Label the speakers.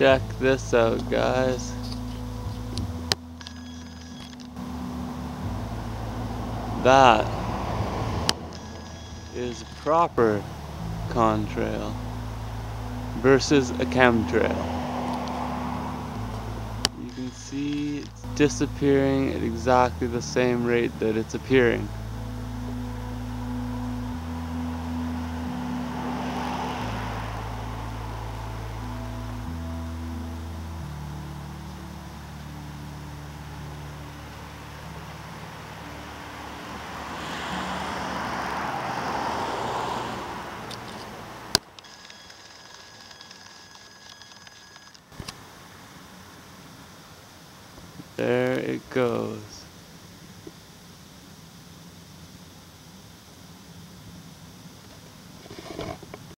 Speaker 1: Check this out, guys. That is proper contrail versus a chemtrail. You can see it's disappearing at exactly the same rate that it's appearing. There it goes.